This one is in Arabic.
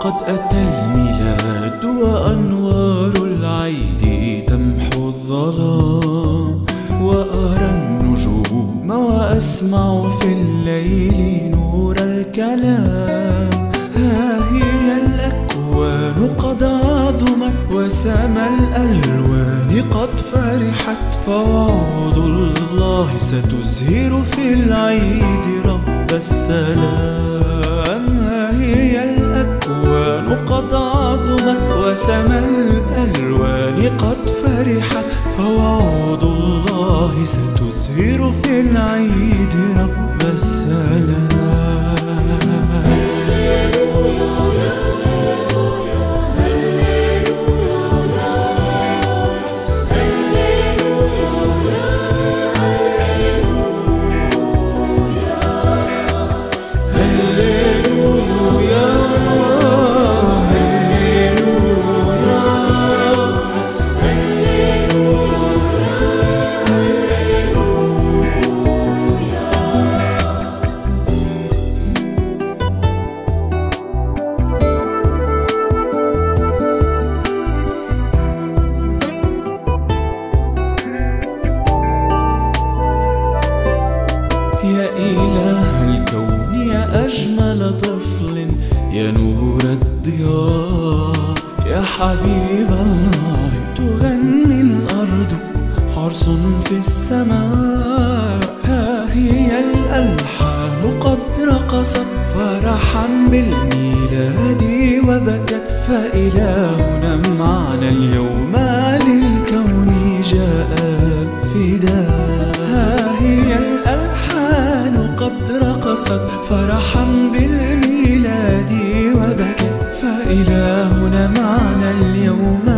قد أتى الميلاد وأنوار العيد تمحو الظلام وأرى النجوم وأسمع في الليل نور الكلام. ها هي الأكوان قد عظمت وسما الألوان قد فرحت فوعود الله ستزهر في العيد رب السلام. وسما الألوان قد فرحت فوعود الله ستزهر في العيد رب السلام. إله الكون يا أجمل طفل يا نور الضياء يا حبيب الله تغني الأرض عرس في السماء. ها هي الألحان قد رقصت فرحا بالميلاد وبكت فإلهنا معنا اليوم. الأسد فرحا بالميلاد وبكى. فإلهنا معنا اليوم